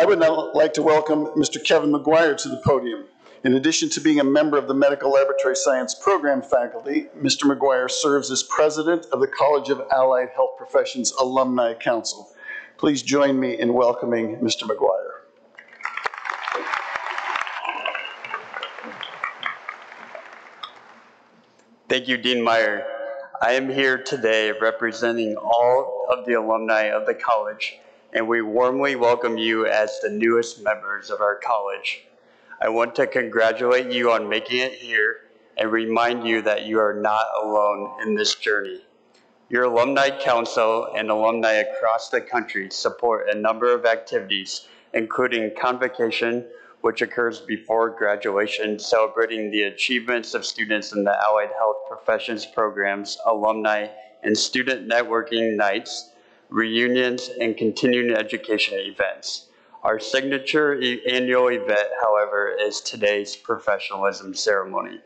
I would now like to welcome Mr. Kevin McGuire to the podium. In addition to being a member of the Medical Laboratory Science Program faculty, Mr. McGuire serves as president of the College of Allied Health Professions Alumni Council. Please join me in welcoming Mr. McGuire. Thank you, Dean Meyer. I am here today representing all of the alumni of the college, and we warmly welcome you as the newest members of our college. I want to congratulate you on making it here and remind you that you are not alone in this journey. Your alumni council and alumni across the country support a number of activities, including convocation, which occurs before graduation, celebrating the achievements of students in the Allied Health Professions programs, alumni, and student networking nights, reunions, and continuing education events. Our signature e annual event, however, is today's professionalism ceremony.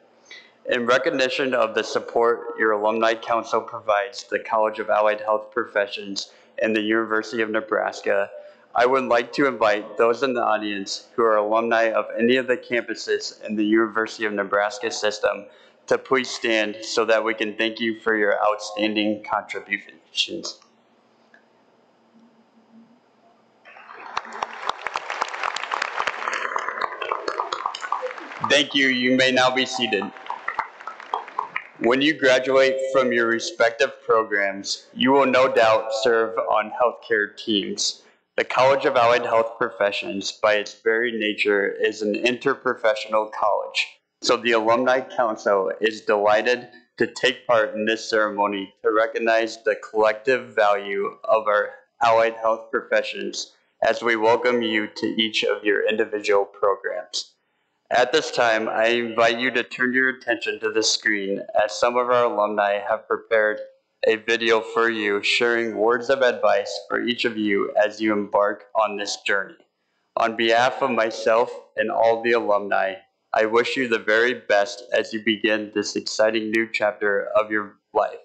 In recognition of the support your Alumni Council provides the College of Allied Health Professions and the University of Nebraska, I would like to invite those in the audience who are alumni of any of the campuses in the University of Nebraska system to please stand so that we can thank you for your outstanding contributions. Thank you. You may now be seated. When you graduate from your respective programs, you will no doubt serve on healthcare teams. The College of Allied Health Professions, by its very nature, is an interprofessional college. So the Alumni Council is delighted to take part in this ceremony to recognize the collective value of our allied health professions as we welcome you to each of your individual programs. At this time, I invite you to turn your attention to the screen as some of our alumni have prepared a video for you sharing words of advice for each of you as you embark on this journey. On behalf of myself and all the alumni, I wish you the very best as you begin this exciting new chapter of your life.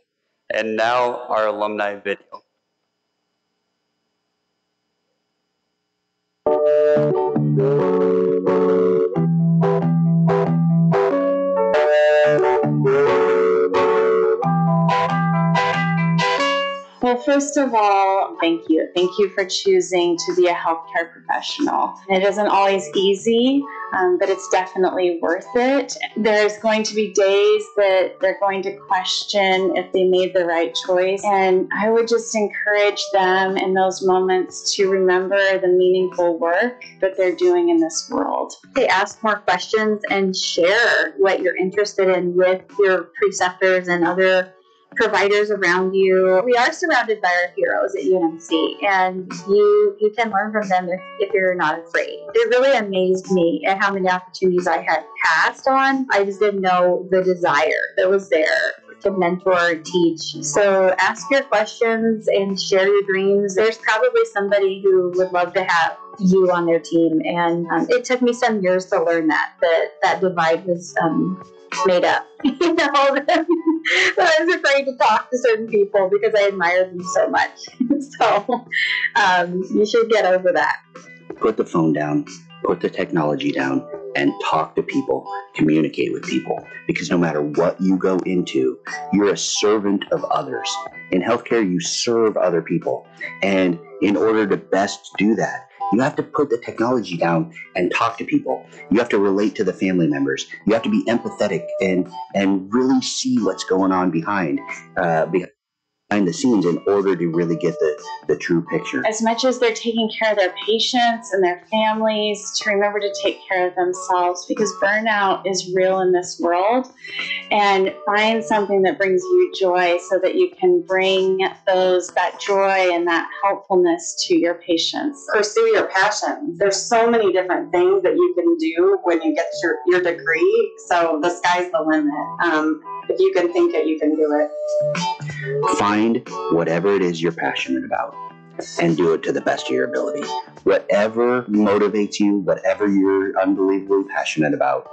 And now, our alumni video. Well, first of all, thank you. Thank you for choosing to be a healthcare professional. It isn't always easy, um, but it's definitely worth it. There's going to be days that they're going to question if they made the right choice. And I would just encourage them in those moments to remember the meaningful work that they're doing in this world. They ask more questions and share what you're interested in with your preceptors and other providers around you. We are surrounded by our heroes at UNMC, and you you can learn from them if, if you're not afraid. It really amazed me at how many opportunities I had passed on. I just didn't know the desire that was there to mentor teach. So ask your questions and share your dreams. There's probably somebody who would love to have you on their team, and um, it took me some years to learn that that that divide was um, made up. you know, I was afraid to talk to certain people because I admired them so much. so um, you should get over that. Put the phone down, put the technology down, and talk to people, communicate with people. Because no matter what you go into, you're a servant of others. In healthcare, you serve other people. And in order to best do that, you have to put the technology down and talk to people. You have to relate to the family members. You have to be empathetic and and really see what's going on behind uh, behind behind the scenes in order to really get the, the true picture. As much as they're taking care of their patients and their families, to remember to take care of themselves because burnout is real in this world. And find something that brings you joy so that you can bring those that joy and that helpfulness to your patients. Pursue your passion. There's so many different things that you can do when you get your, your degree. So the sky's the limit. Um, if you can think it, you can do it. Find whatever it is you're passionate about and do it to the best of your ability. Whatever motivates you, whatever you're unbelievably passionate about,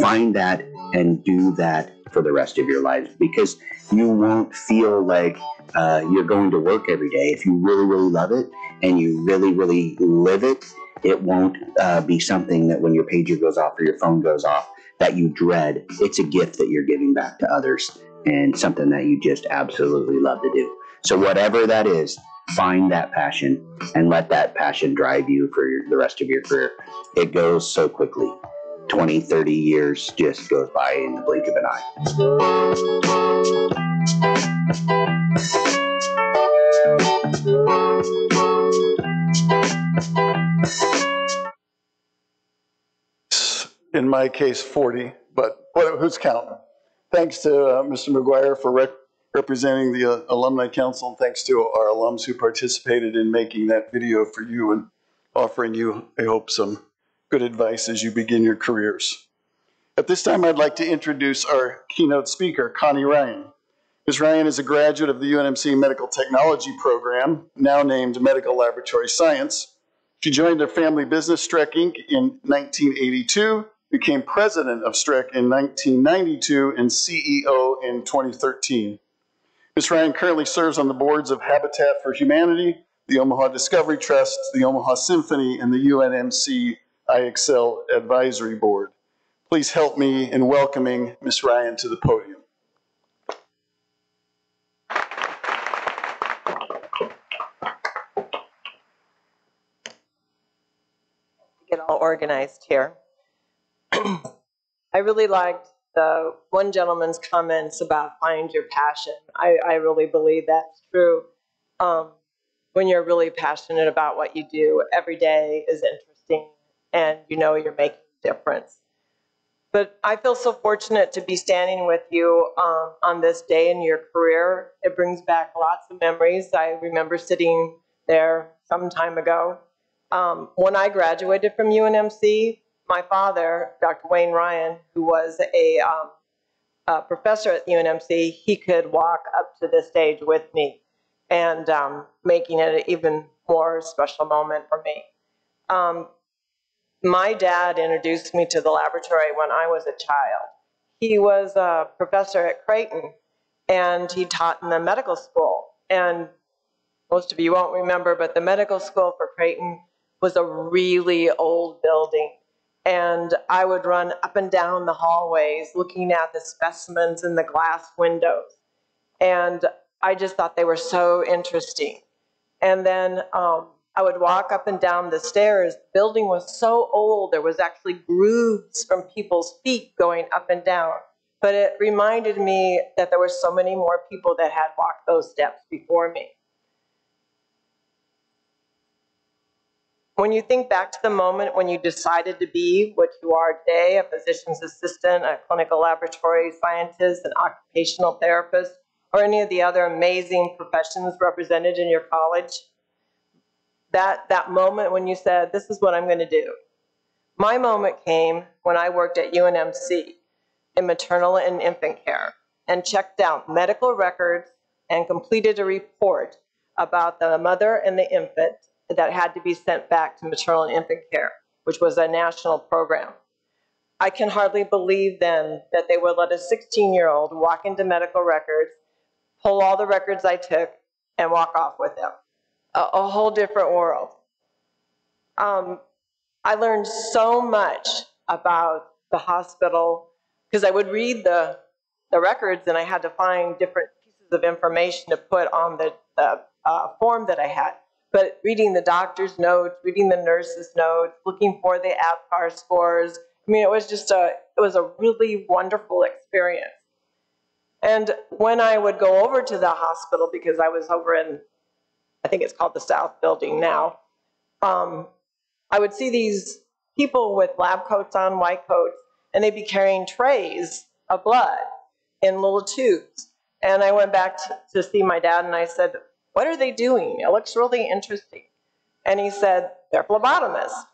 find that and do that for the rest of your life because you won't feel like uh, you're going to work every day if you really, really love it and you really, really live it It won't uh, be something that when your pager goes off or your phone goes off that you dread. It's a gift that you're giving back to others and something that you just absolutely love to do. So, whatever that is, find that passion and let that passion drive you for the rest of your career. It goes so quickly. 20, 30 years just goes by in the blink of an eye. In my case, 40, but who's counting? Thanks to uh, Mr. McGuire for representing the uh, Alumni Council, and thanks to our alums who participated in making that video for you and offering you, I hope, some good advice as you begin your careers. At this time, I'd like to introduce our keynote speaker, Connie Ryan. Ms. Ryan is a graduate of the UNMC Medical Technology Program, now named Medical Laboratory Science. She joined her family business, Streck Inc., in 1982, became president of Streck in 1992, and CEO in 2013. Ms. Ryan currently serves on the boards of Habitat for Humanity, the Omaha Discovery Trust, the Omaha Symphony, and the UNMC iEXCEL Advisory Board. Please help me in welcoming Ms. Ryan to the podium. get all organized here. I really liked the one gentleman's comments about find your passion. I, I really believe that's true. Um, when you're really passionate about what you do, every day is interesting and you know you're making a difference. But I feel so fortunate to be standing with you um, on this day in your career. It brings back lots of memories. I remember sitting there some time ago. Um, when I graduated from UNMC, my father, Dr. Wayne Ryan, who was a, um, a professor at UNMC, he could walk up to the stage with me and um, making it an even more special moment for me. Um, my dad introduced me to the laboratory when I was a child. He was a professor at Creighton and he taught in the medical school. And most of you won't remember, but the medical school for Creighton was a really old building. And I would run up and down the hallways looking at the specimens in the glass windows. And I just thought they were so interesting. And then um, I would walk up and down the stairs. The building was so old, there was actually grooves from people's feet going up and down. But it reminded me that there were so many more people that had walked those steps before me. When you think back to the moment when you decided to be what you are today, a physician's assistant, a clinical laboratory scientist, an occupational therapist, or any of the other amazing professions represented in your college, that, that moment when you said, this is what I'm going to do. My moment came when I worked at UNMC in maternal and infant care and checked out medical records and completed a report about the mother and the infant that had to be sent back to maternal and infant care, which was a national program. I can hardly believe then that they would let a 16 year old walk into medical records, pull all the records I took, and walk off with them. A, a whole different world. Um, I learned so much about the hospital because I would read the, the records and I had to find different pieces of information to put on the, the uh, form that I had but reading the doctor's notes, reading the nurse's notes, looking for the APGAR scores. I mean, it was just a, it was a really wonderful experience. And when I would go over to the hospital, because I was over in, I think it's called the South Building now, um, I would see these people with lab coats on, white coats, and they'd be carrying trays of blood in little tubes. And I went back to, to see my dad and I said, what are they doing? It looks really interesting. And he said, They're phlebotomists.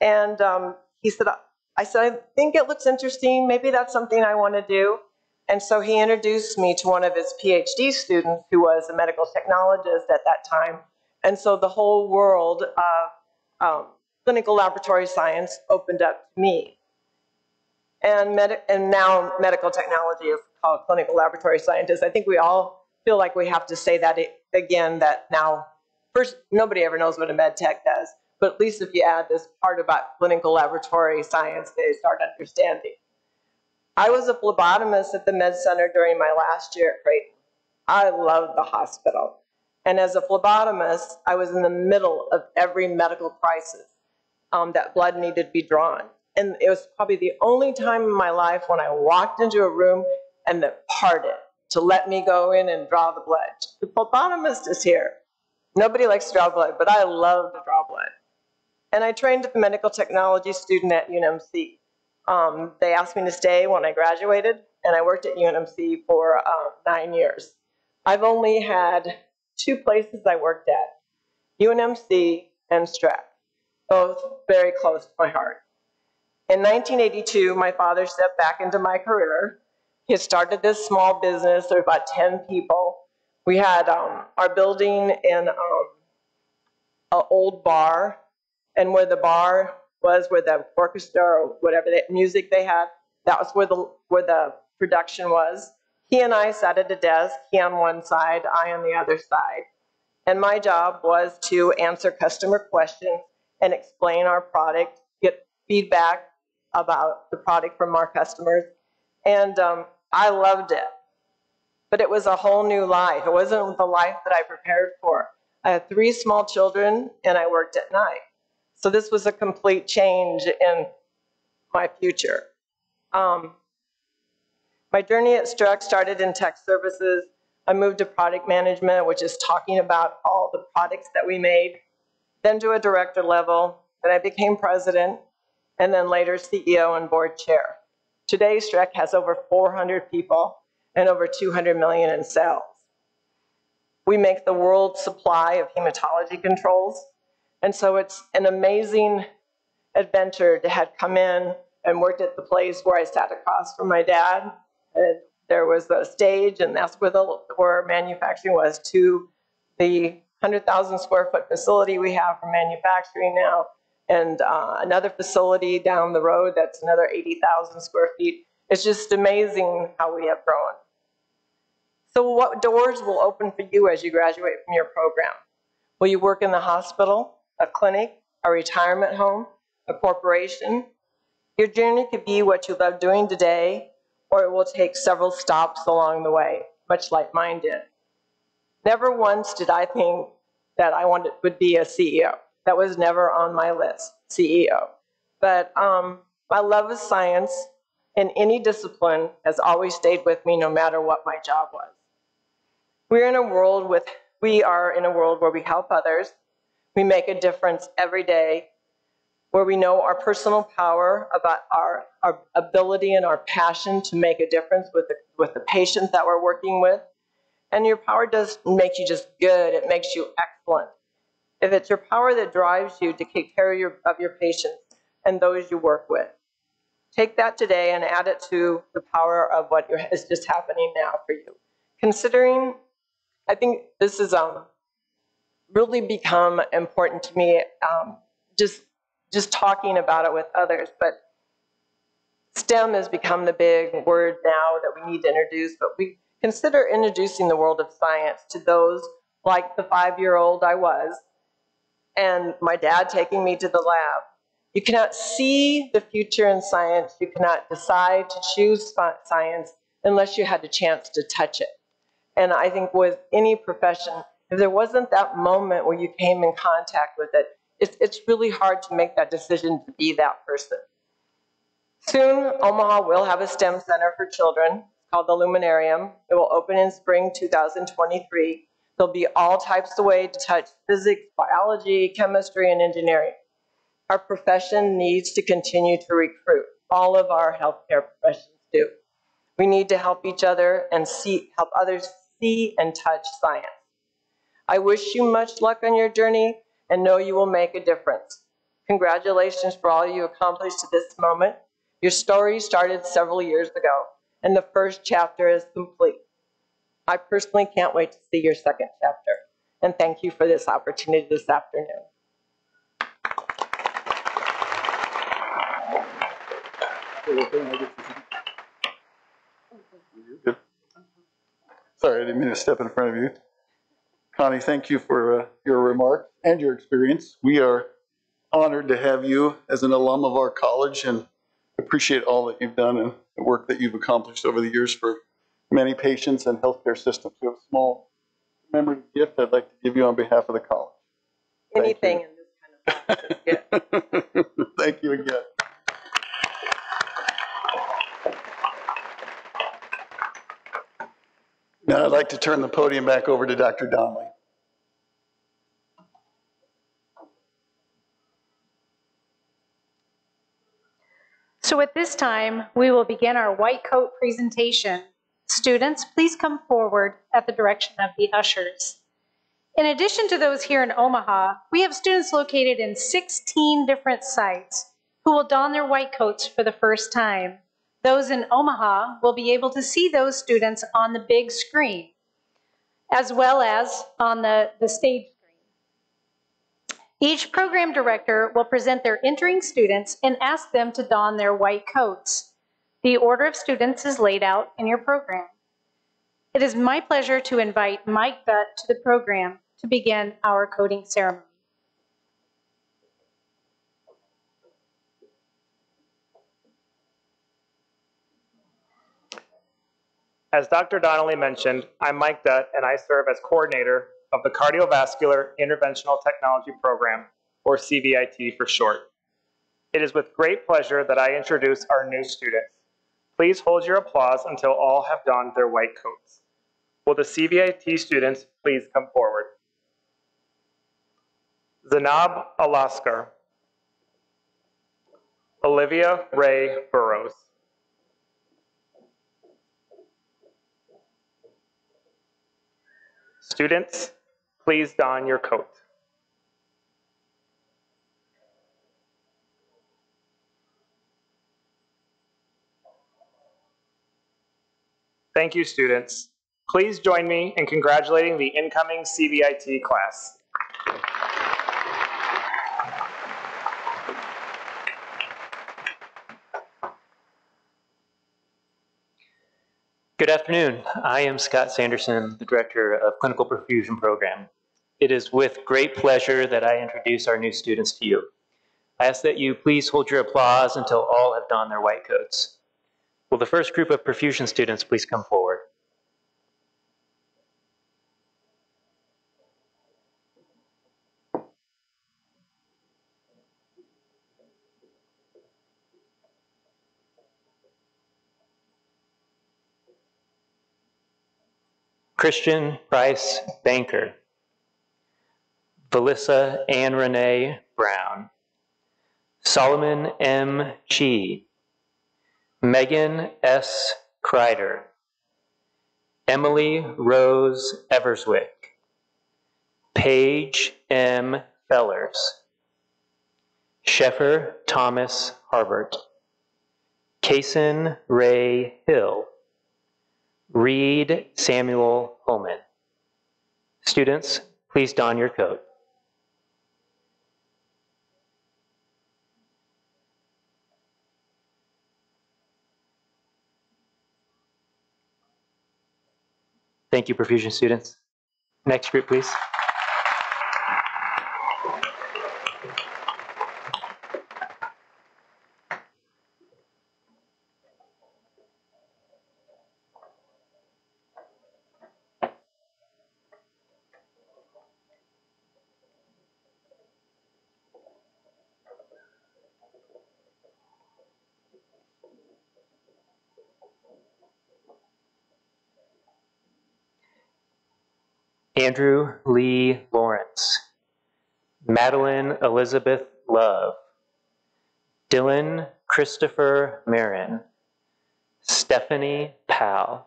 And um, he said, I said, I think it looks interesting. Maybe that's something I want to do. And so he introduced me to one of his PhD students who was a medical technologist at that time. And so the whole world of um, clinical laboratory science opened up to me. And, med- and now medical technology is called clinical laboratory scientist. I think we all feel like we have to say that again that now, first, nobody ever knows what a med tech does. but at least if you add this part about clinical laboratory science, they start understanding. I was a phlebotomist at the Med Center during my last year at Creighton. I loved the hospital. And as a phlebotomist, I was in the middle of every medical crisis um, that blood needed to be drawn. And it was probably the only time in my life when I walked into a room and it parted to let me go in and draw the blood. The phlebotomist is here. Nobody likes to draw blood, but I love to draw blood. And I trained as a medical technology student at UNMC. Um, they asked me to stay when I graduated, and I worked at UNMC for uh, nine years. I've only had two places I worked at, UNMC and Streck, both very close to my heart. In 1982, my father stepped back into my career. He started this small business, there were about 10 people. We had um, our building in um, an old bar, and where the bar was, where the orchestra or whatever the music they had, that was where the where the production was. He and I sat at a desk, he on one side, I on the other side. And my job was to answer customer questions and explain our product, get feedback about the product from our customers. And um, I loved it. But it was a whole new life. It wasn't the life that I prepared for. I had three small children and I worked at night. So this was a complete change in my future. Um, my journey at Streck started in tech services. I moved to product management, which is talking about all the products that we made, then to a director level, then I became president, and then later CEO and board chair. Today, Streck has over 400 people and over 200 million in sales. We make the world's supply of hematology controls, and so it's an amazing adventure to have come in and worked at the place where I sat across from my dad and there was a stage, and that's where the where manufacturing was to the 100,000 square foot facility we have for manufacturing now, and uh, another facility down the road that's another 80,000 square feet. It's just amazing how we have grown. So, what doors will open for you as you graduate from your program? Will you work in the hospital, a clinic, a retirement home, a corporation? Your journey could be what you love doing today or it will take several stops along the way, much like mine did. Never once did I think that I wanted would be a CEO. That was never on my list, CEO. But um, my love of science in any discipline has always stayed with me no matter what my job was. We're in a world with we are in a world where we help others, we make a difference every day, where we know our personal power about our, our ability and our passion to make a difference with the, with the patient that we're working with. And your power does make you just good, it makes you excellent. If it's your power that drives you to take care of your, of your patients and those you work with, take that today and add it to the power of what is just happening now for you. Considering, I think this has um, really become important to me, um, just just talking about it with others. But STEM has become the big word now that we need to introduce, but we consider introducing the world of science to those like the five year old I was and my dad taking me to the lab. You cannot see the future in science, you cannot decide to choose science unless you had a chance to touch it. And I think with any profession, if there wasn't that moment where you came in contact with it, it's, it's really hard to make that decision to be that person. Soon, Omaha will have a STEM center for children called the Luminarium. It will open in spring 2023. There'll be all types of ways to touch physics, biology, chemistry, and engineering. Our profession needs to continue to recruit. All of our healthcare professions do. We need to help each other and see, help others see and touch science. I wish you much luck on your journey and know you will make a difference. Congratulations for all you accomplished to this moment. Your story started several years ago, and the first chapter is complete. I personally can't wait to see your second chapter, and thank you for this opportunity this afternoon. Sorry, I didn't mean to step in front of you. Connie, thank you for uh, your remark and your experience. We are honored to have you as an alum of our college and appreciate all that you've done and the work that you've accomplished over the years for many patients and healthcare systems. We have a small memory gift I'd like to give you on behalf of the college. Thank you. Anything in this kind of process is good. Thank you again. Now I'd like to turn the podium back over to Dr. Donnelly. So at this time, we will begin our white coat presentation. Students, please come forward at the direction of the ushers. In addition to those here in Omaha, we have students located in 16 different sites who will don their white coats for the first time. Those in Omaha will be able to see those students on the big screen, as well as on the, the stage screen. Each program director will present their entering students and ask them to don their white coats. The order of students is laid out in your program. It is my pleasure to invite Mike Butt to the program to begin our coding ceremony. As Dr. Donnelly mentioned, I'm Mike Dutt, and I serve as coordinator of the Cardiovascular Interventional Technology Program, or CVIT for short. It is with great pleasure that I introduce our new students. Please hold your applause until all have donned their white coats. Will the CVIT students please come forward? Zanab Alaskar, Olivia Ray Burrows, Students, please don your coat. Thank you, students. Please join me in congratulating the incoming CVIT class. Good afternoon. I am Scott Sanderson, the Director of Clinical Perfusion Program. It is with great pleasure that I introduce our new students to you. I ask that you please hold your applause until all have donned their white coats. Will the first group of perfusion students please come forward? Christian Price Banker, Valissa Ann Renee Brown, Solomon M. Chi, Megan S. Kreider, Emily Rose Everswick, Paige M. Fellers, Sheffer Thomas Harbert, Kason Ray Hill, Reed Samuel Holman. Students, please don your coat. Thank you, perfusion students. Next group, please. Andrew Lee Lawrence, Madeline Elizabeth Love, Dylan Christopher Marin, Stephanie Powell,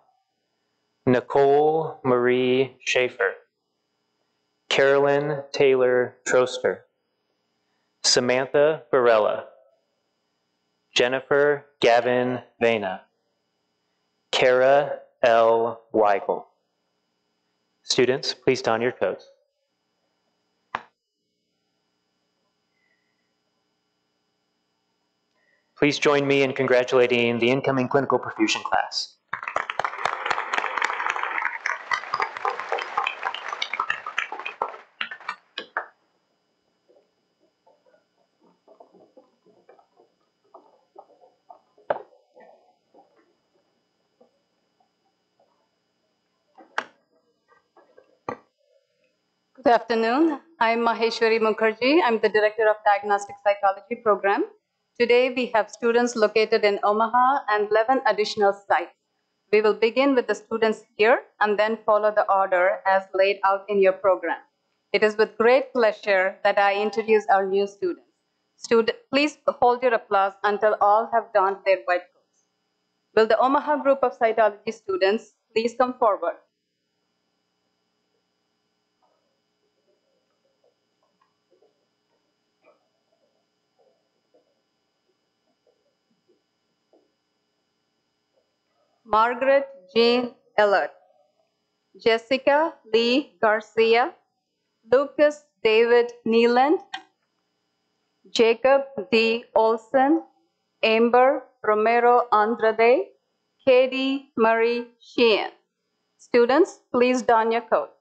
Nicole Marie Schaefer, Carolyn Taylor Troster, Samantha Varela, Jennifer Gavin Vena, Kara L. Weigel. Students, please don your coats. Please join me in congratulating the incoming clinical perfusion class. Good afternoon. I'm Maheshwari Mukherjee. I'm the Director of Diagnostic Cytology Program Today we have students located in Omaha and 11 additional sites. We will begin with the students here and then follow the order as laid out in your program. It is with great pleasure that I introduce our new students. Student, please hold your applause until all have donned their white coats. Will the Omaha group of cytology students please come forward? Margaret Jean Ellert, Jessica Lee Garcia, Lucas David Neeland, Jacob D. Olson, Amber Romero Andrade, Katie Marie Sheehan. Students, please don your coat.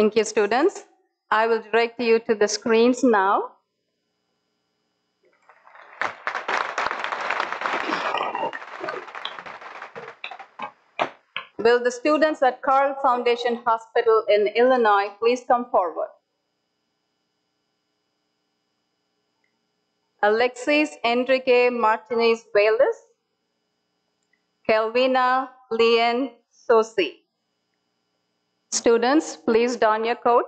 Thank you, students. I will direct you to the screens now. Will the students at Carle Foundation Hospital in Illinois please come forward? Alexis Enrique Martinez Velas, Kelvina Leon Sosi. Students, please don your coat.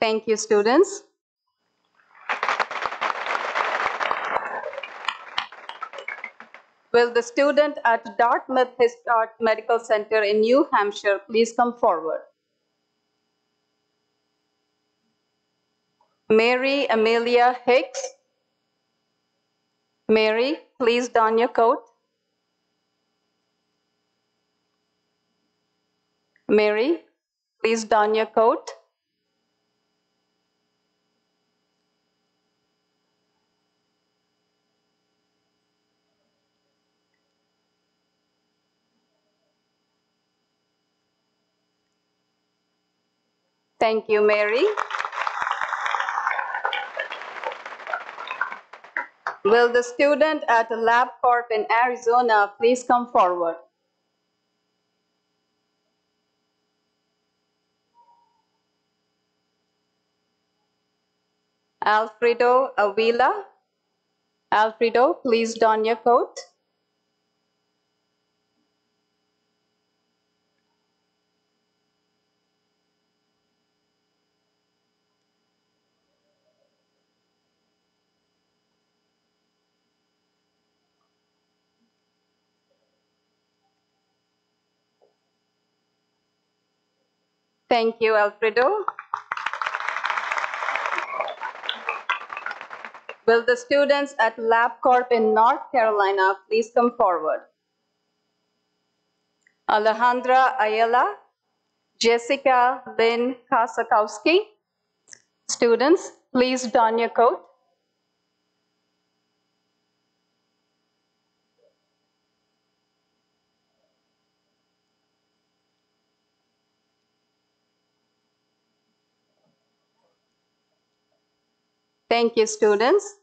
Thank you, students. Will the student at Dartmouth Medical Center in New Hampshire please come forward? Mary Amelia Hicks. Mary, please don your coat. Mary, please don your coat. Thank you, Mary. Will the student at LabCorp in Arizona please come forward? Alfredo Avila. Alfredo, please don your coat. Thank you, Alfredo. Will the students at LabCorp in North Carolina please come forward? Alejandra Ayala, Jessica Lynn Kasakowski. Students, please don your coat. Thank you, students.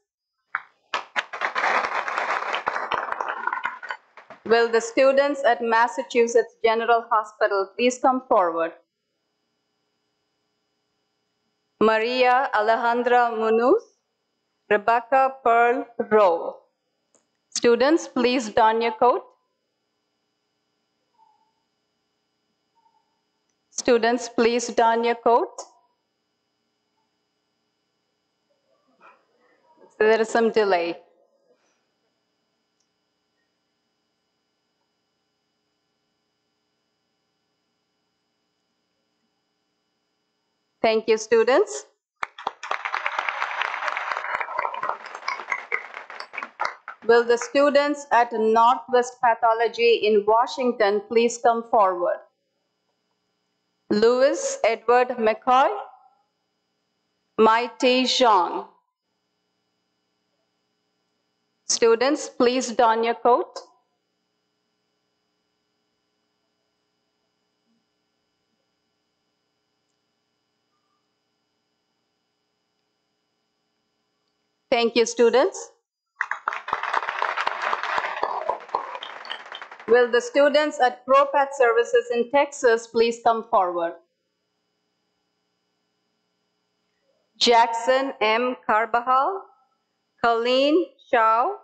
Will the students at Massachusetts General Hospital please come forward? Maria Alejandra Munuz, Rebecca Pearl Rowe. Students, please don your coat. Students, please don your coat. There is some delay. Thank you, students. Will the students at Northwest Pathology in Washington please come forward? Louis Edward McCoy, Mai Zhang. Students, please don your coat. Thank you, students. Will the students at ProPath Services in Texas please come forward? Jackson M. Carbajal, Colleen Shaw,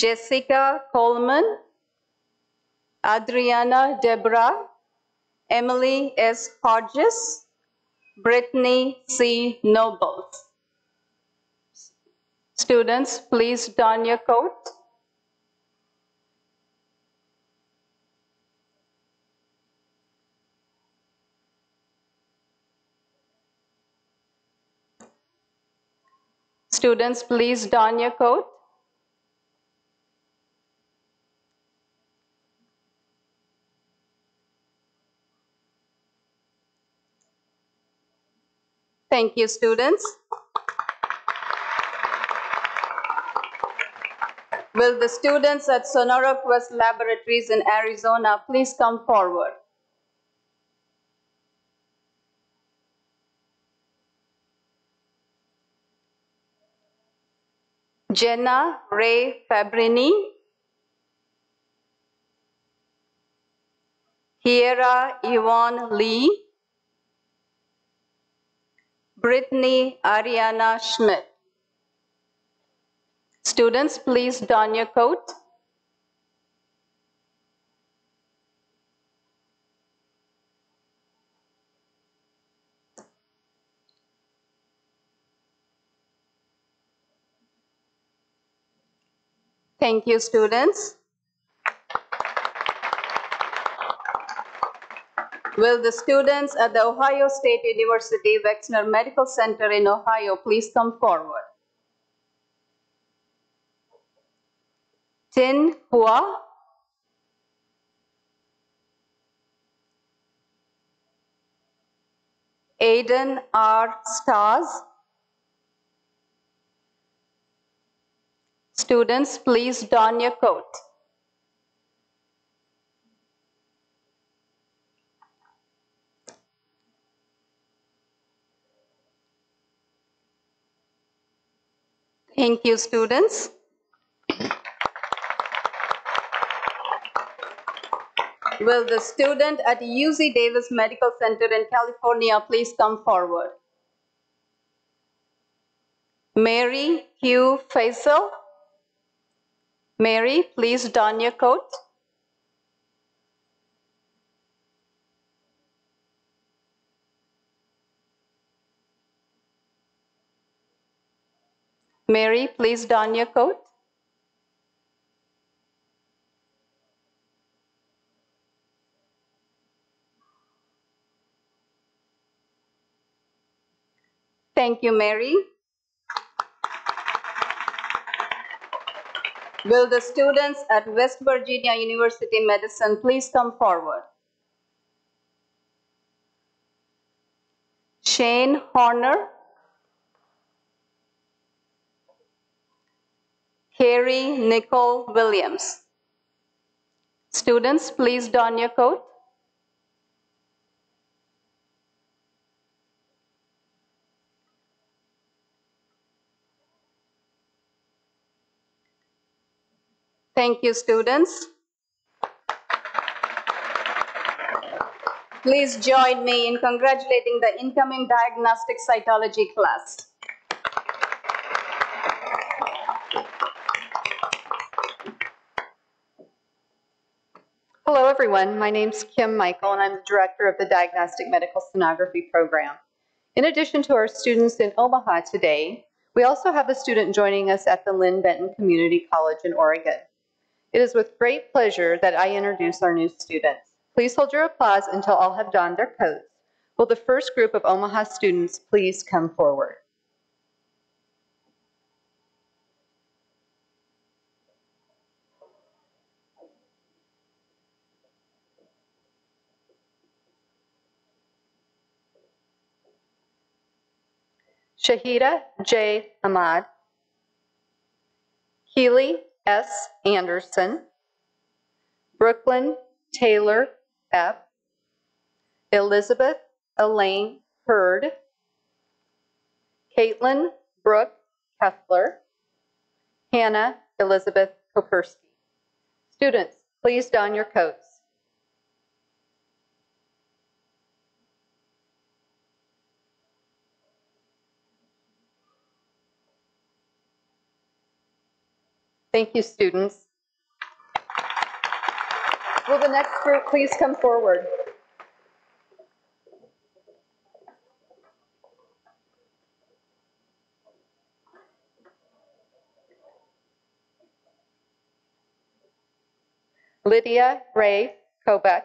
Jessica Coleman, Adriana Debra, Emily S. Hodges, Brittany C. Nobles. Students, please don your coat. Students, please don your coat. Thank you, students. Will the students at Sonora Quest Laboratories in Arizona please come forward? Jenna Ray Fabrini, Kiera Yvonne Lee, Brittany Ariana Schmidt. Students, please don your coat. Thank you, students. Will the students at the Ohio State University Wexner Medical Center in Ohio please come forward? Tin Hua, Aiden R. Stars. Students, please don your coat. Thank you, students. Will the student at UC Davis Medical Center in California please come forward? Mary Hugh Faisal. Mary, please don your coat. Mary, please don your coat. Thank you, Mary. Will the students at West Virginia University Medicine please come forward? Shane Horner. Carrie Nicole Williams. Students, please don your coat. Thank you, students. Please join me in congratulating the incoming diagnostic cytology class. Everyone. My name's Kim Michael, and I'm the director of the Diagnostic Medical Sonography Program. In addition to our students in Omaha today, we also have a student joining us at the Linn-Benton Community College in Oregon. It is with great pleasure that I introduce our new students. Please hold your applause until all have donned their coats. Will the first group of Omaha students please come forward? Shahida J. Ahmad, Keely S. Anderson, Brooklyn Taylor F., Elizabeth Elaine Hurd, Caitlin Brooke Kessler, Hannah Elizabeth Kopersky. Students, please don your coats. Thank you, students. Will the next group please come forward? Lydia Ray Kobeck,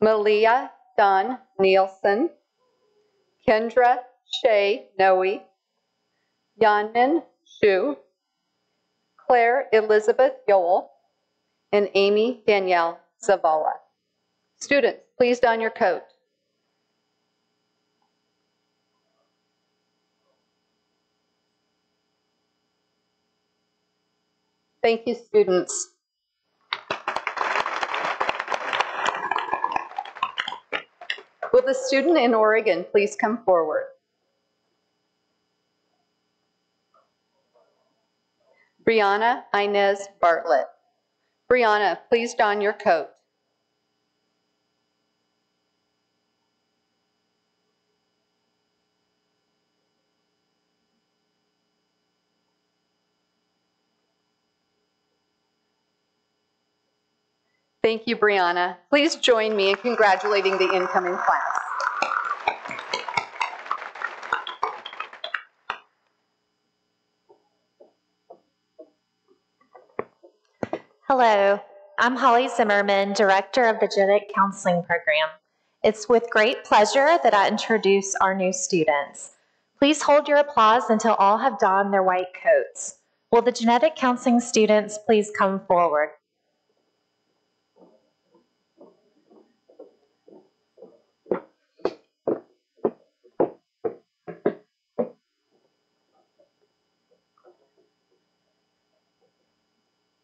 Malia Don Nielsen, Kendra Shay Noe, Yanmin Shu, Claire Elizabeth Yoel, and Amy Danielle Zavala. Students, please don your coat. Thank you, students. Will the student in Oregon please come forward? Brianna Inez Bartlett. Brianna, please don your coat. Thank you, Brianna. Please join me in congratulating the incoming class. Hello, I'm Holly Zimmerman, Director of the Genetic Counseling Program. It's with great pleasure that I introduce our new students. Please hold your applause until all have donned their white coats. Will the genetic counseling students please come forward?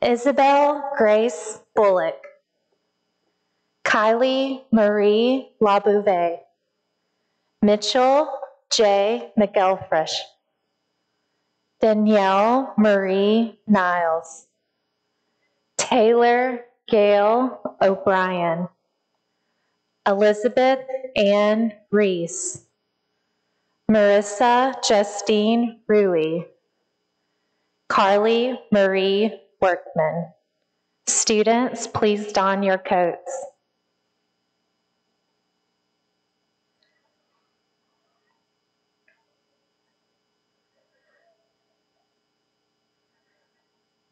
Isabel Grace Bullock, Kylie Marie Labouve, Mitchell J. McElfresh, Danielle Marie Niles, Taylor Gail O'Brien, Elizabeth Ann Reese, Marissa Justine Rui, Carly Marie Workman. Students, please don your coats.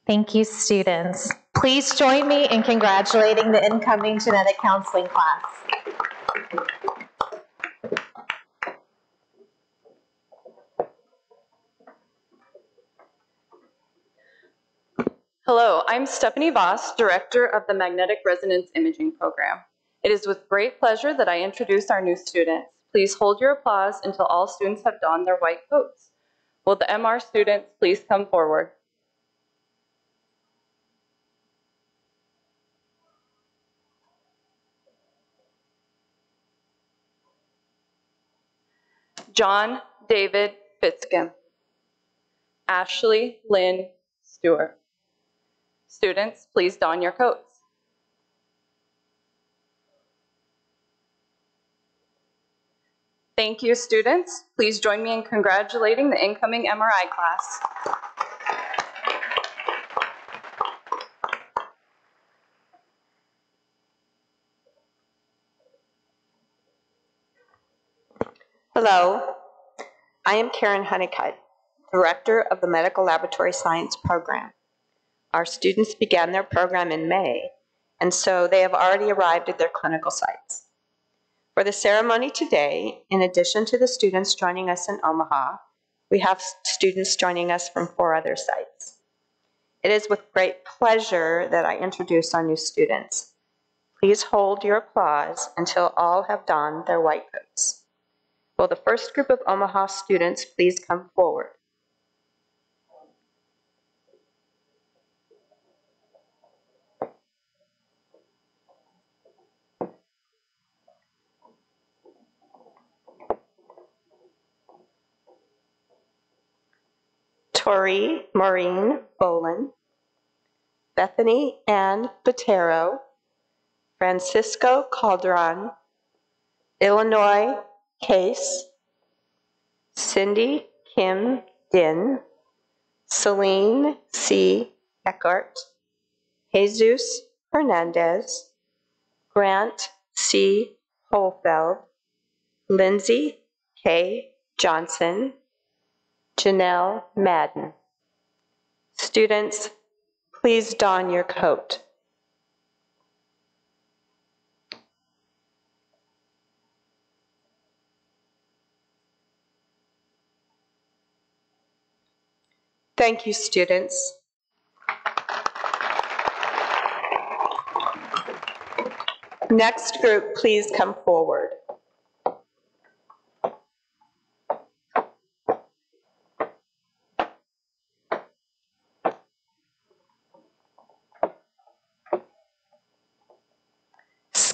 Thank you, students. Please join me in congratulating the incoming genetic counseling class. Hello, I'm Stephanie Voss, Director of the Magnetic Resonance Imaging Program. It is with great pleasure that I introduce our new students. Please hold your applause until all students have donned their white coats. Will the MR students please come forward? John David Fitzkim. Ashley Lynn Stewart. Students, please don your coats. Thank you, students. Please join me in congratulating the incoming MRI class. Hello, I am Karen Honeycutt, Director of the Medical Laboratory Science Program. Our students began their program in May, and so they have already arrived at their clinical sites. For the ceremony today, in addition to the students joining us in Omaha, we have students joining us from four other sites. It is with great pleasure that I introduce our new students. Please hold your applause until all have donned their white coats. Will the first group of Omaha students please come forward? Tori Maureen Bolin, Bethany Ann Botero, Francisco Calderon, Illinois Case, Cindy Kim Din, Celine C. Eckart, Jesus Hernandez, Grant C. Holfeld, Lindsay K. Johnson, Janelle Madden. Students, please don your coat. Thank you, students. Next group, please come forward.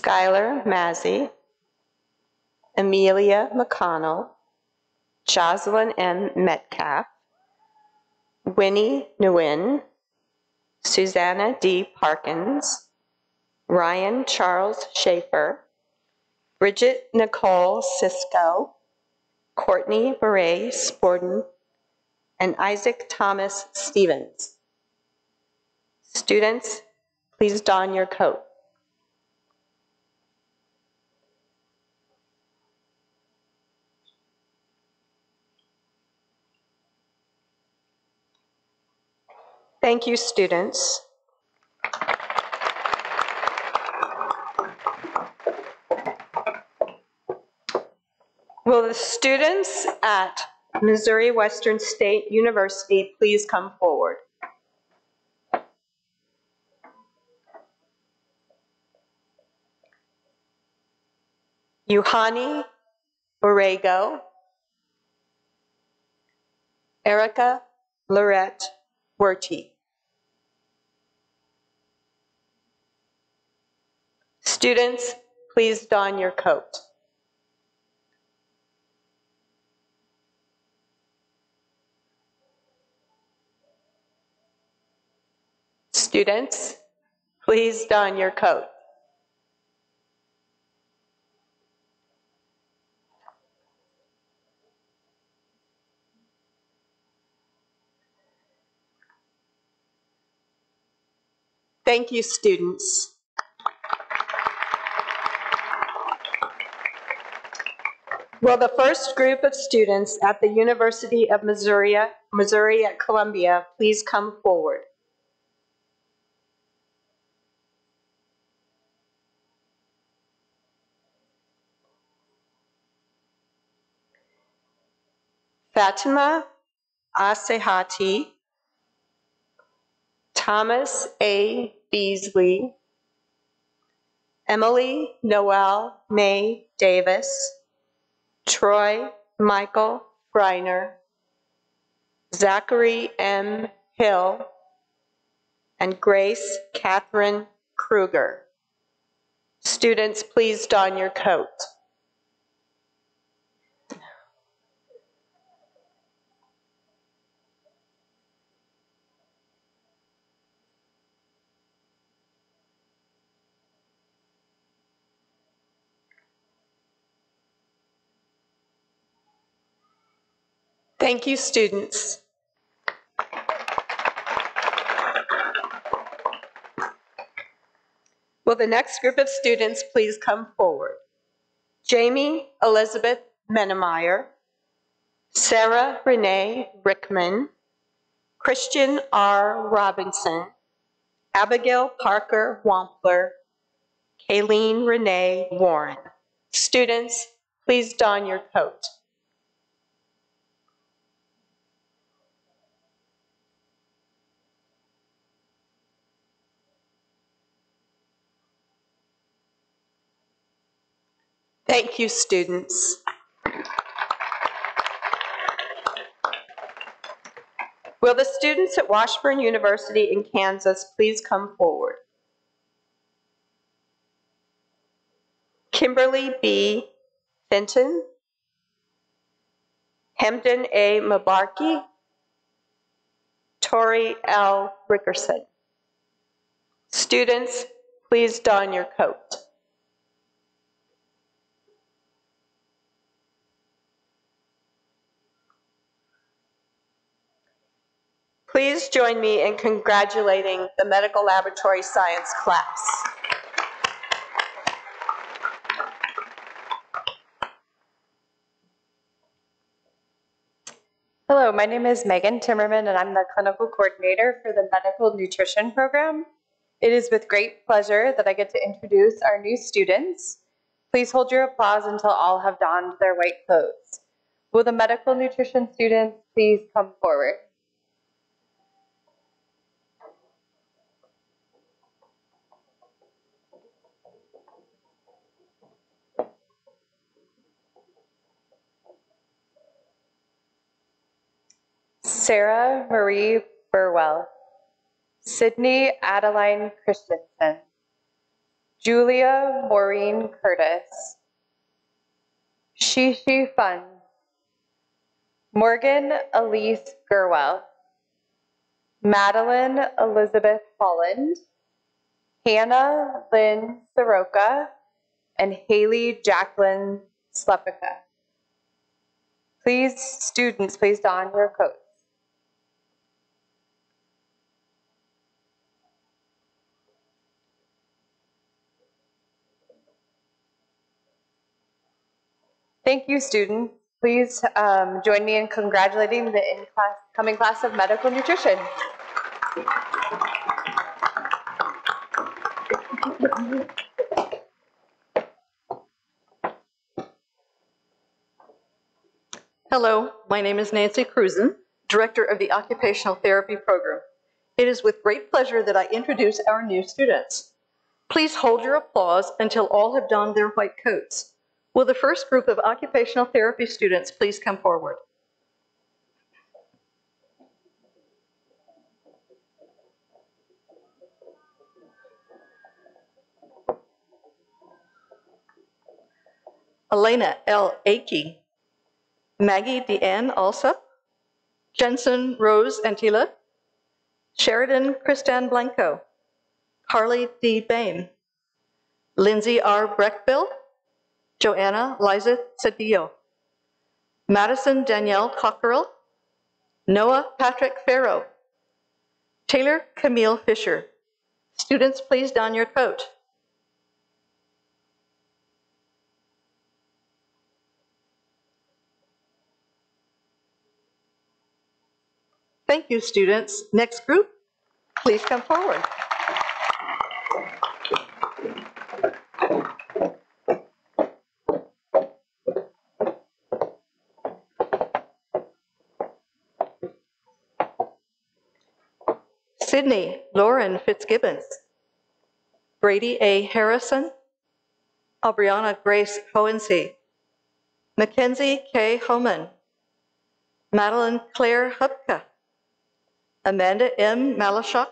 Skylar Mazzy, Amelia McConnell, Jocelyn M. Metcalf, Winnie Nguyen, Susanna D. Parkins, Ryan Charles Schaefer, Bridget Nicole Cisco, Courtney Beret Sporden, and Isaac Thomas Stevens. Students, please don your coat. Thank you, students. Will the students at Missouri Western State University please come forward? Yuhani Borrego, Erica Lorette Werty. Students, please don your coat. Students, please don your coat. Thank you, students. Will the first group of students at the University of Missouri, Missouri at Columbia please come forward? Fatima Asehati, Thomas A. Beasley, Emily Noel May Davis, Troy Michael Greiner, Zachary M. Hill, and Grace Catherine Kruger. Students, please don your coat. Thank you, students. Will the next group of students please come forward? Jamie Elizabeth Menemeyer, Sarah Renee Rickman, Christian R. Robinson, Abigail Parker Wampler, Kayleen Renee Warren. Students, please don your coat. Thank you, students. Will the students at Washburn University in Kansas please come forward? Kimberly B. Fenton, Hemden A. Mabarki, Tori L. Rickerson. Students, please don your coat. Please join me in congratulating the Medical Laboratory Science class. Hello, my name is Megan Timmerman, and I'm the clinical coordinator for the medical nutrition program. It is with great pleasure that I get to introduce our new students. Please hold your applause until all have donned their white clothes. Will the medical nutrition students please come forward? Sarah Marie Burwell, Sydney Adeline Christensen, Julia Maureen Curtis, Shishi Fun, Morgan Elise Gerwell, Madeline Elizabeth Holland, Hannah Lynn Soroka, and Haley Jacqueline Slepica. Please, students, please don your coats. Thank you, students. Please um, join me in congratulating the incoming class of medical nutrition. Hello, my name is Nancy Cruzen, Director of the Occupational Therapy Program. It is with great pleasure that I introduce our new students. Please hold your applause until all have donned their white coats. Will the first group of occupational therapy students please come forward? Elena L. Akey, Maggie Deanne Alsop, Jensen Rose Antila, Sheridan Kristan Blanco, Carly D. Bain, Lindsay R. Breckbill, Joanna Liza Cedillo, Madison Danielle Cockerell, Noah Patrick Farrow, Taylor Camille Fisher. Students, please don your coat. Thank you, students. Next group, please come forward. Sydney Lauren Fitzgibbons, Brady A. Harrison, Aubriana Grace Hohensee, Mackenzie K. Homan, Madeline Claire Hubka, Amanda M. Malashok,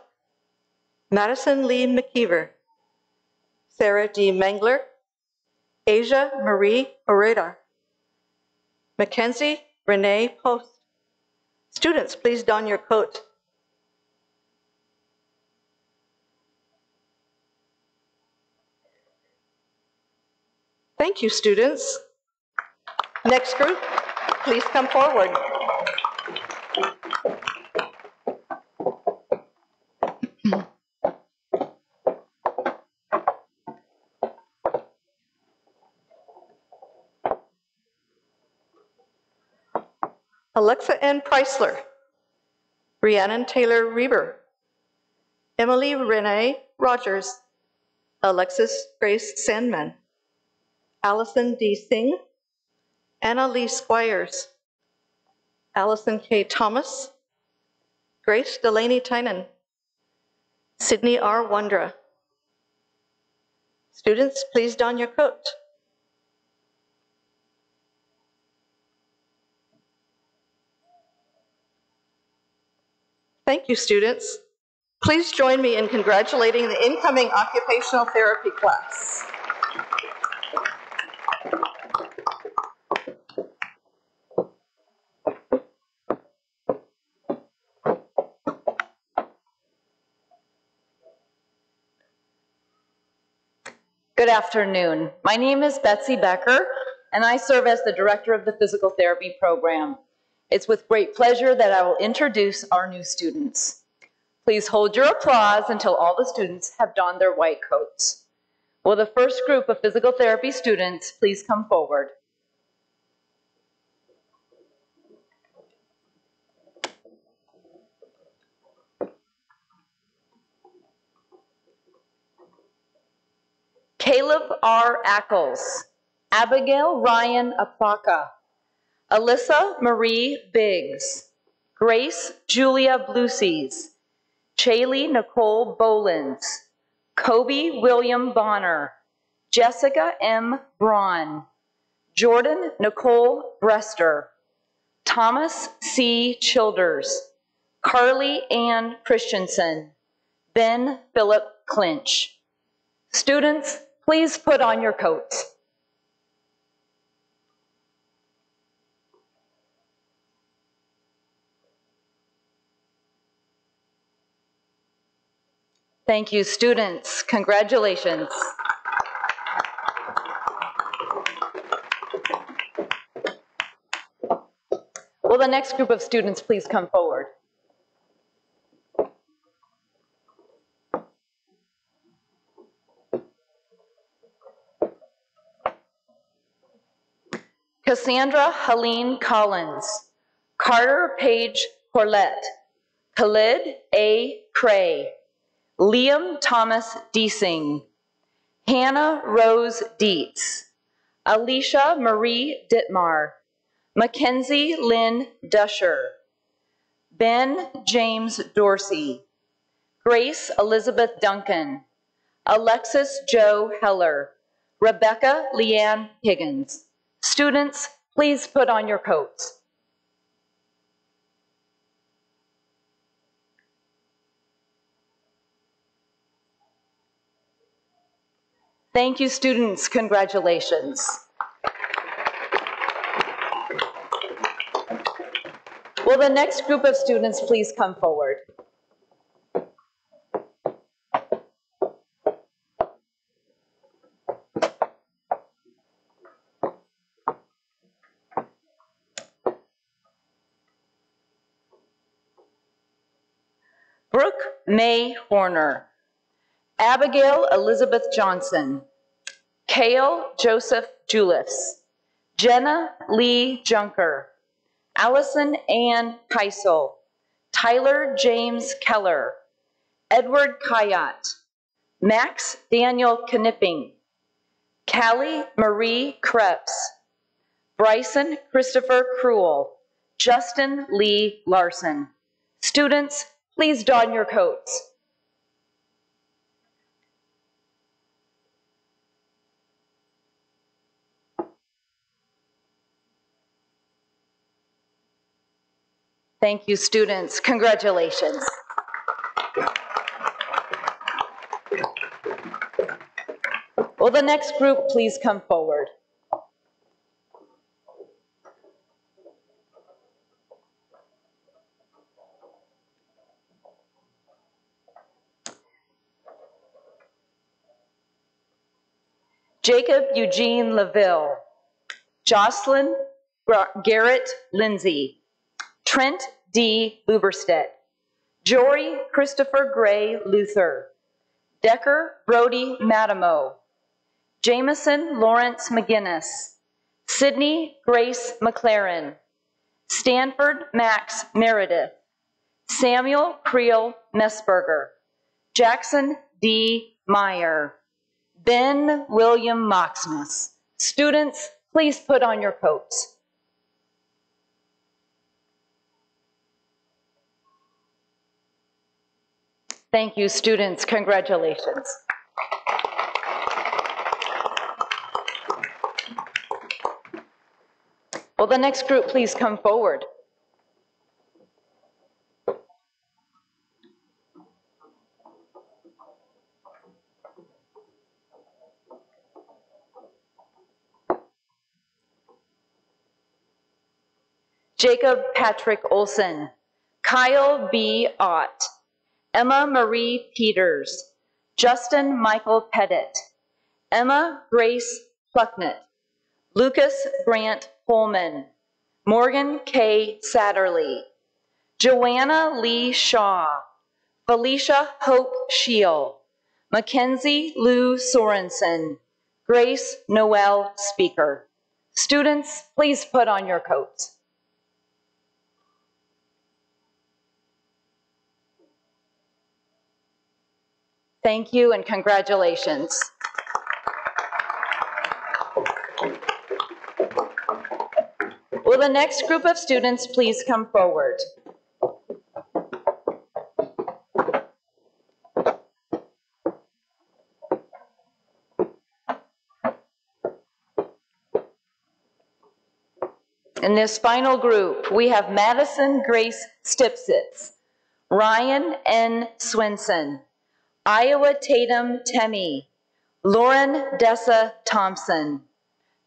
Madison Lee McKeever, Sarah D. Mangler, Asia Marie Oreda, Mackenzie Renee Post. Students, please don your coat. Thank you, students. Next group, please come forward. Alexa N. Preisler, Rhiannon Taylor Reber, Emily Renee Rogers, Alexis Grace Sandman, Allison D. Singh, Anna Lee Squires, Allison K. Thomas, Grace Delaney Tynan, Sydney R. Wondra. Students, please don your coat. Thank you, students. Please join me in congratulating the incoming occupational therapy class. Good afternoon. My name is Betsy Becker, and I serve as the Director of the Physical Therapy Program. It's with great pleasure that I will introduce our new students. Please hold your applause until all the students have donned their white coats. Will the first group of physical therapy students please come forward? Caleb R. Ackles, Abigail Ryan Aplaka, Alyssa Marie Biggs, Grace Julia Bluesies, Chaley Nicole Bolins, Kobe William Bonner, Jessica M. Braun, Jordan Nicole Brester, Thomas C. Childers, Carly Ann Christensen, Ben Philip Clinch. Students, please put on your coats. Thank you, students. Congratulations. Will the next group of students please come forward? Cassandra Helene Collins, Carter Page Corlett, Khalid A. Cray, Liam Thomas Deasing, Hannah Rose Dietz, Alicia Marie Dittmar, Mackenzie Lynn Dusher, Ben James Dorsey, Grace Elizabeth Duncan, Alexis Joe Heller, Rebecca Leanne Higgins. Students, please put on your coats. Thank you, students. Congratulations. Will the next group of students please come forward? May Horner, Abigail Elizabeth Johnson, Kale Joseph Julius, Jenna Lee Junker, Allison Ann Keisel, Tyler James Keller, Edward Kayat, Max Daniel Knipping, Callie Marie Krebs, Bryson Christopher Cruel, Justin Lee Larson. Students, please don your coats. Thank you, students. Congratulations. Will the next group please come forward? Jacob Eugene LaVille, Jocelyn Garrett Lindsay, Trent D. Luberstedt, Jory Christopher Gray Luther, Decker Brody Madamo, Jameson Lawrence McGinnis, Sydney Grace McLaren, Stanford Max Meredith, Samuel Creel Messberger, Jackson D. Meyer, Ben William Moxness. Students, please put on your coats. Thank you, students. Congratulations. Will the next group please come forward? Jacob Patrick Olson, Kyle B. Ott, Emma Marie Peters, Justin Michael Pettit, Emma Grace Plucknett, Lucas Grant Holman, Morgan K. Satterley, Joanna Lee Shaw, Felicia Hope Scheel, Mackenzie Lou Sorensen, Grace Noel Speaker. Students, please put on your coats. Thank you and congratulations. Will the next group of students please come forward? In this final group, we have Madison Grace Stipsitz, Ryan N. Swinson, Iowa Tatum Temmie, Lauren Dessa Thompson,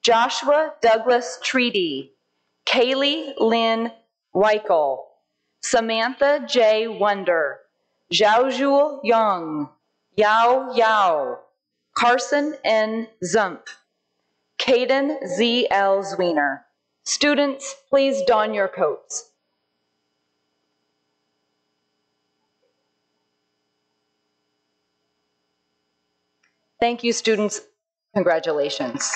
Joshua Douglas Treaty, Kaylee Lynn Weichel, Samantha J. Wonder, Zhaozhu Young, Yao Yao, Carson N. Zump, Caden Z. L. Zwiener. Students, please don your coats. Thank you, students. Congratulations.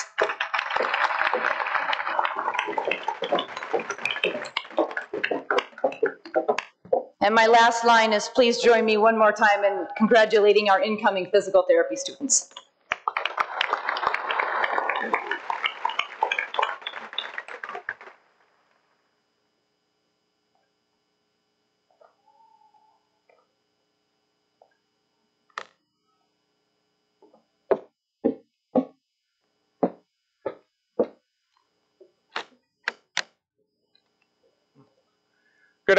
And my last line is please join me one more time in congratulating our incoming physical therapy students.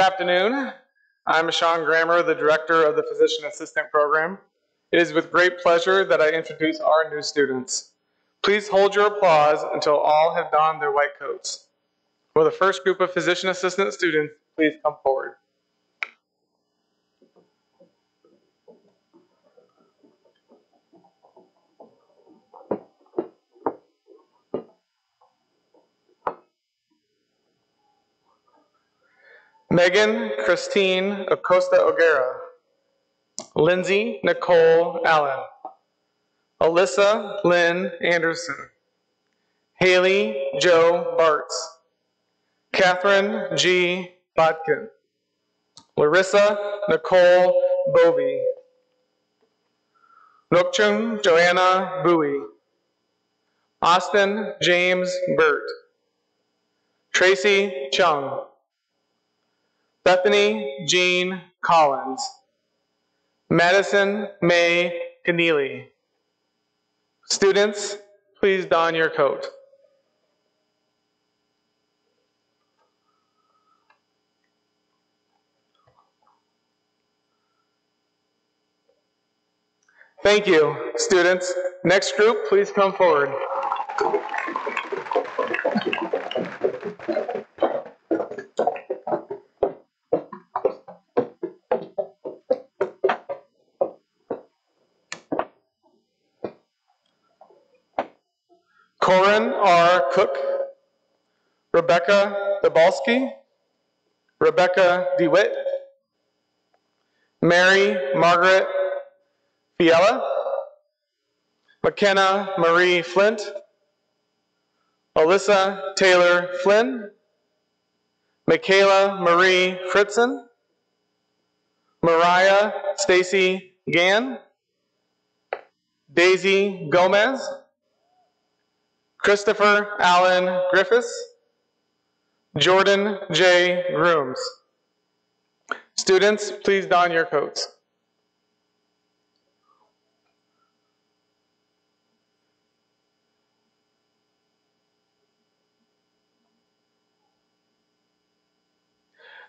Afternoon. I'm Sean Grammer, the Director of the Physician Assistant Program. It is with great pleasure that I introduce our new students. Please hold your applause until all have donned their white coats. Will the first group of Physician Assistant students please come forward? Megan Christine Acosta O'Gara, Lindsay Nicole Allen, Alyssa Lynn Anderson, Haley Joe Bartz, Catherine G. Bodkin, Larissa Nicole Bovey, Nokchung Joanna Bowie, Austin James Burt, Tracy Chung, Bethany Jean Collins, Madison May Keneally. Students, please don your coat. Thank you, students. Next group, please come forward. Corin R. Cook, Rebecca Dabalski, Rebecca DeWitt, Mary Margaret Fiala, McKenna Marie Flint, Alyssa Taylor Flynn, Michaela Marie Fritzen, Mariah Stacy Gann, Daisy Gomez, Christopher Allen Griffiths, Jordan J. Grooms. Students, please don your coats.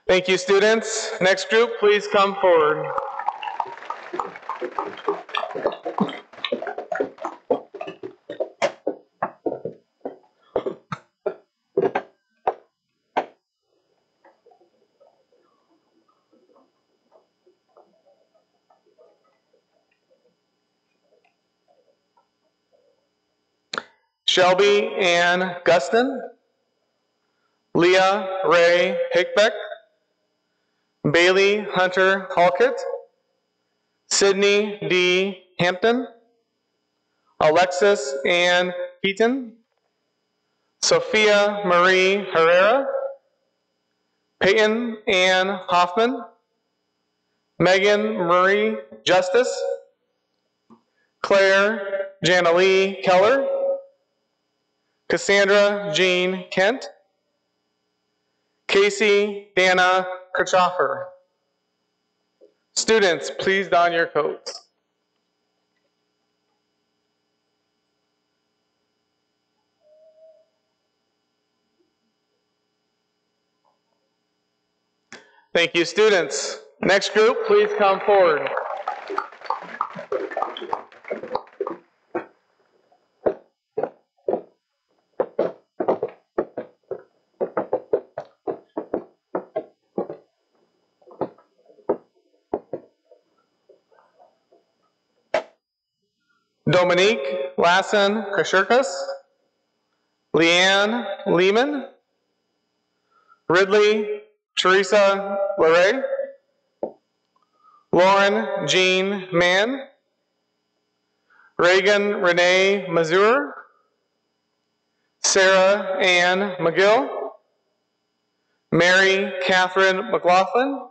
Thank you, students. Next group, please come forward. Shelby Ann Guston, Leah Ray Hickbeck, Bailey Hunter Halkett, Sydney D. Hampton, Alexis Ann Keaton, Sophia Marie Herrera, Peyton Ann Hoffman, Megan Marie Justice, Claire Janalee Keller, Cassandra Jean Kent, Casey Dana Kirchhoffer. Students, please don your coats. Thank you, students. Next group, please come forward. Dominique Lassen Kashirkas, Leanne Lehman, Ridley Teresa Larray, Lauren Jean Mann, Reagan Renee Mazur, Sarah Ann McGill, Mary Catherine McLaughlin,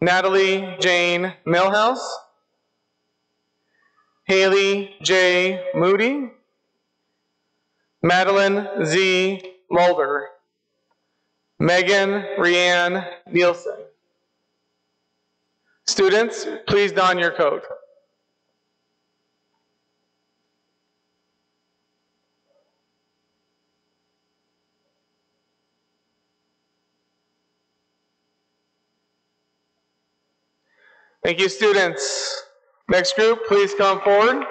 Natalie Jane Millhouse, Haley J. Moody, Madeline Z. Mulder, Megan Rianne Nielsen. Students, please don your coat. Thank you, students. Next group, please come forward.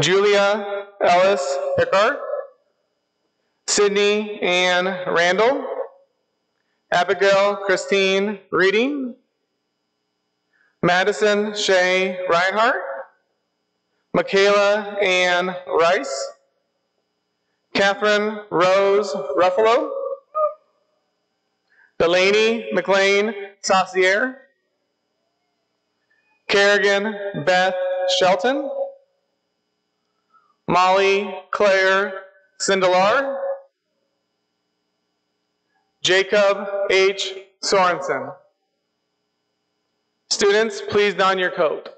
Julia Ellis Pickard, Sydney Ann Randall, Abigail Christine Reading, Madison Shay Reinhardt, Michaela Ann Rice, Catherine Rose Ruffalo, Delaney McLean Saucier, Kerrigan Beth Shelton, Molly Claire Sindelar, Jacob H. Sorensen. Students, please don your coat.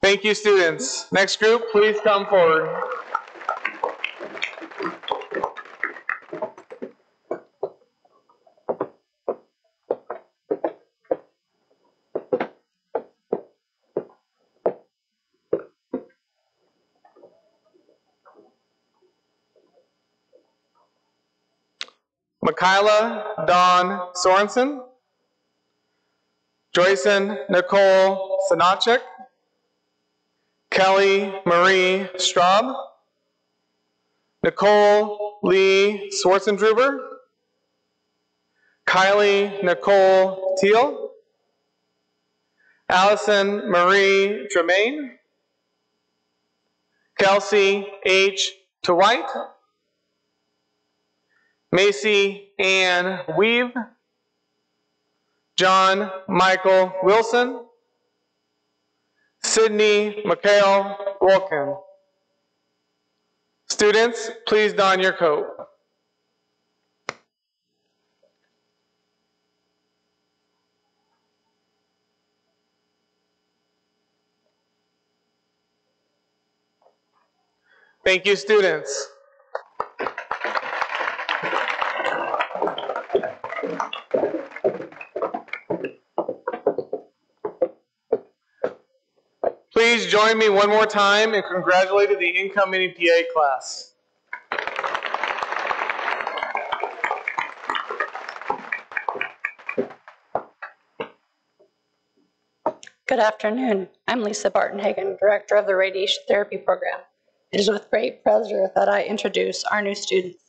Thank you, students. Next group, please come forward. Kyla Dawn Sorensen, Joyson Nicole Sinachek, Kelly Marie Straub, Nicole Lee Swartzendruber, Kylie Nicole Teal, Allison Marie Tremaine, Kelsey H. White, Macy Ann Weave, John Michael Wilson, Sydney McHale Wilkin. Students, please don your coat. Thank you, students. Join me one more time in congratulating the incoming PA class. Good afternoon. I'm Lisa Bartenhagen, Director of the Radiation Therapy Program. It is with great pleasure that I introduce our new students.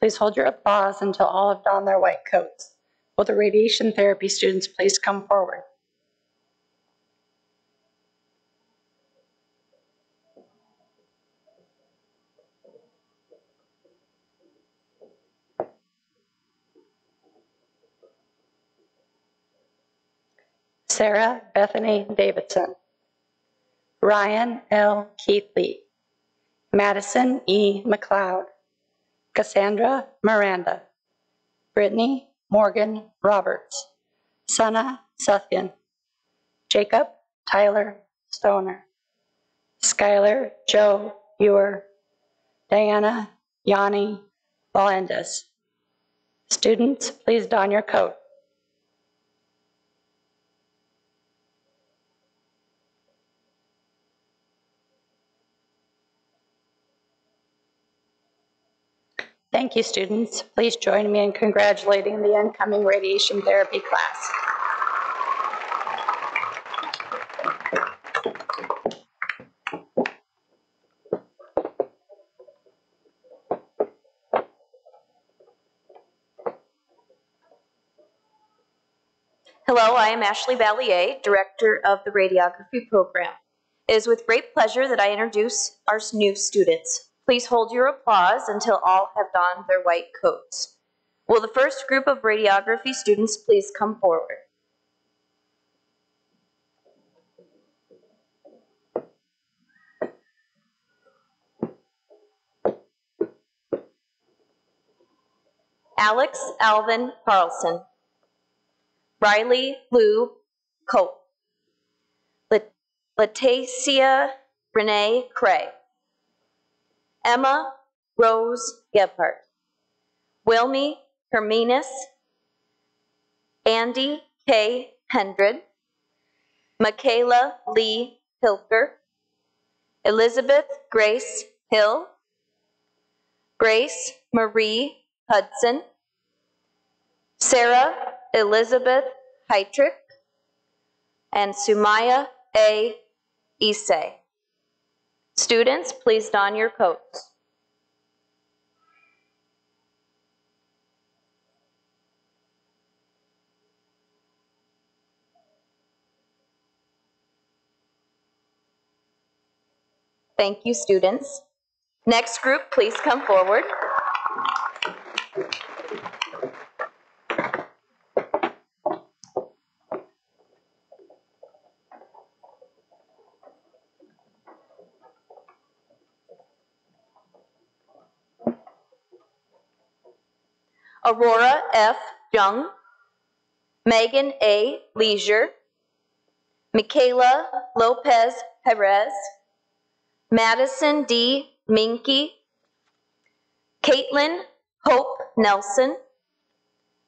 Please hold your applause until all have donned their white coats. Will the radiation therapy students please come forward? Sarah Bethany Davidson, Ryan L. Keithley, Madison E. McLeod, Cassandra Miranda, Brittany Morgan Roberts, Sana Suthian, Jacob Tyler Stoner, Skylar Joe Ewer, Diana Yanni Melendez. Students, please don your coat. Thank you, students. Please join me in congratulating the incoming radiation therapy class. Hello, I am Ashley Ballier, Director of the Radiography Program. It is with great pleasure that I introduce our new students. Please hold your applause until all have donned their white coats. Will the first group of radiography students please come forward? Alex Alvin Carlson, Riley Lou Cope, Latacia Renee Cray, Emma Rose Gebhardt, Wilmy Herminus, Andy K. Hendred, Michaela Lee Hilker, Elizabeth Grace Hill, Grace Marie Hudson, Sarah Elizabeth Heitrick, and Sumaya A. Issei. Students, please don your coats. Thank you, students. Next group, please come forward. Aurora F. Young, Megan A. Leisure, Michaela Lopez Perez, Madison D. Minky, Caitlin Hope Nelson,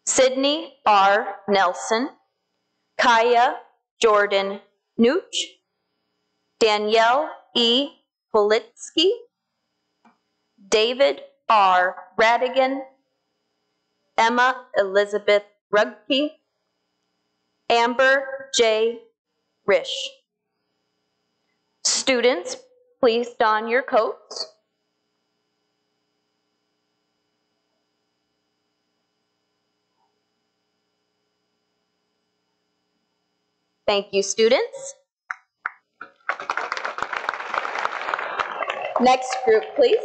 Sydney R. Nelson, Kaya Jordan Nooch, Danielle E. Politsky, David R. Radigan, Emma Elizabeth Rugke, Amber J. Rish. Students, please don your coats. Thank you, students. Next group, please.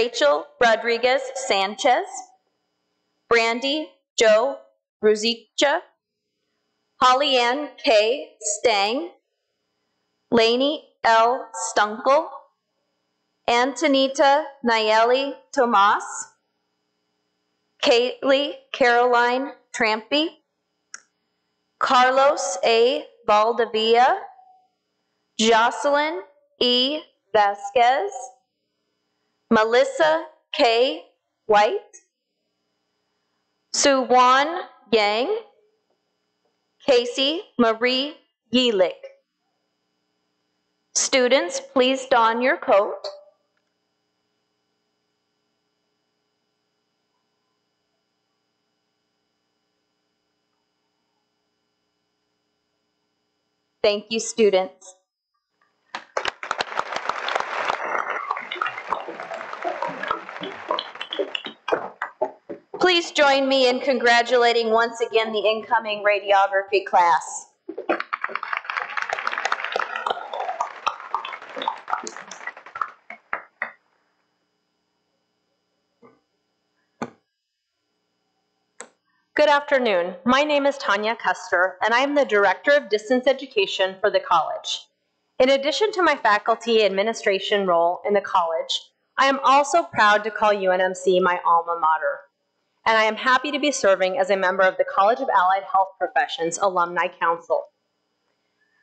Rachel Rodriguez Sanchez, Brandy Joe Ruzicha, Holly Ann K. Stang, Lainey L. Stunkel, Antonita Nayeli Tomas, Kaylee Caroline Trampy, Carlos A. Valdivia, Jocelyn E. Vasquez, Melissa K. White, Suwan Yang, Casey Marie Yelik. Students, please don your coat. Thank you, students. Please join me in congratulating once again the incoming radiography class. Good afternoon. My name is Tanya Custer, and I am the Director of Distance Education for the college. In addition to my faculty administration role in the college, I am also proud to call UNMC my alma mater, and I am happy to be serving as a member of the College of Allied Health Professions Alumni Council.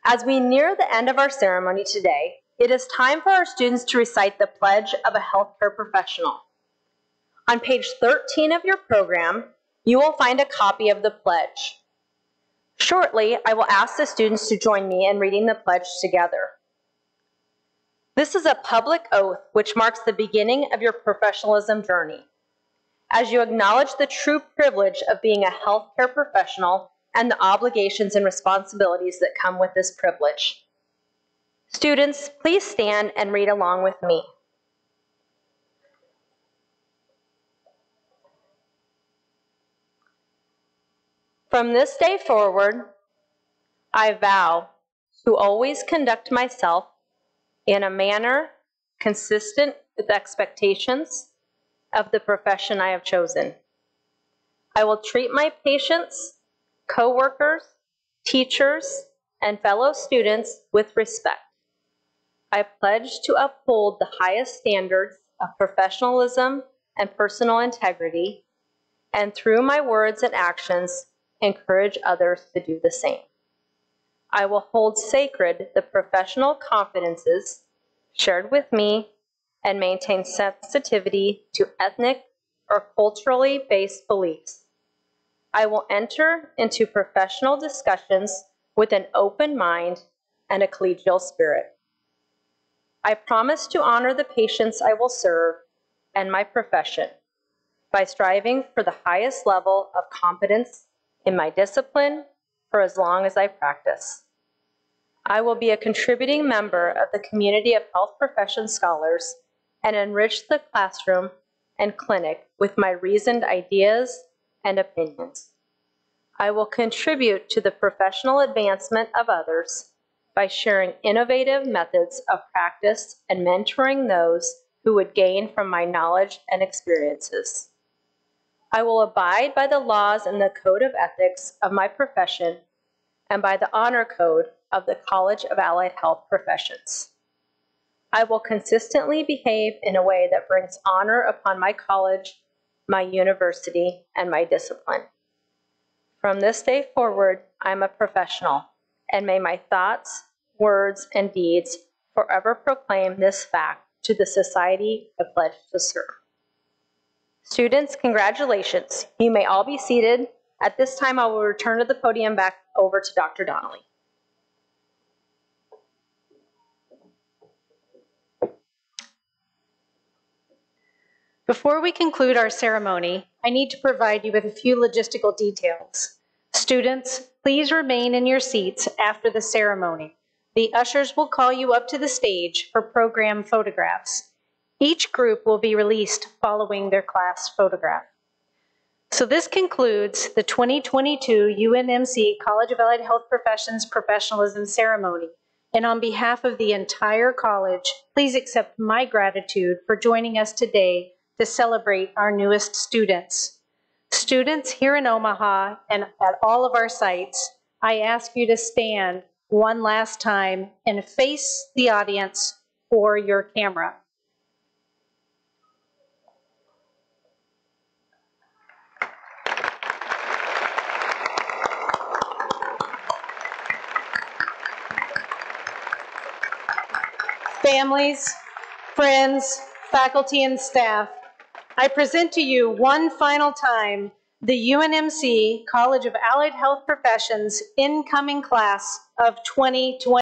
As we near the end of our ceremony today, it is time for our students to recite the Pledge of a Healthcare Professional. On page 13 of your program, you will find a copy of the pledge. Shortly, I will ask the students to join me in reading the pledge together. This is a public oath which marks the beginning of your professionalism journey. As you acknowledge the true privilege of being a healthcare professional and the obligations and responsibilities that come with this privilege. Students, please stand and read along with me. From this day forward, I vow to always conduct myself in a manner consistent with expectations of the profession I have chosen. I will treat my patients, coworkers, teachers, and fellow students with respect. I pledge to uphold the highest standards of professionalism and personal integrity, and through my words and actions, encourage others to do the same. I will hold sacred the professional confidences shared with me and maintain sensitivity to ethnic or culturally based beliefs. I will enter into professional discussions with an open mind and a collegial spirit. I promise to honor the patients I will serve and my profession by striving for the highest level of competence in my discipline for as long as I practice. I will be a contributing member of the community of health profession scholars and enrich the classroom and clinic with my reasoned ideas and opinions. I will contribute to the professional advancement of others by sharing innovative methods of practice and mentoring those who would gain from my knowledge and experiences. I will abide by the laws and the code of ethics of my profession and by the honor code of the College of Allied Health Professions. I will consistently behave in a way that brings honor upon my college, my university, and my discipline. From this day forward, I'm a professional, and may my thoughts, words, and deeds forever proclaim this fact to the society I pledge to serve. Students, congratulations. You may all be seated. At this time, I will return to the podium back over to Dr. Donnelly. Before we conclude our ceremony, I need to provide you with a few logistical details. Students, please remain in your seats after the ceremony. The ushers will call you up to the stage for program photographs. Each group will be released following their class photograph. So this concludes the 2022 UNMC College of Allied Health Professions Professionalism Ceremony. And on behalf of the entire college, please accept my gratitude for joining us today to celebrate our newest students. Students here in Omaha and at all of our sites, I ask you to stand one last time and face the audience for your camera. families, friends, faculty, and staff, I present to you one final time the UNMC College of Allied Health Professions incoming class of 2020.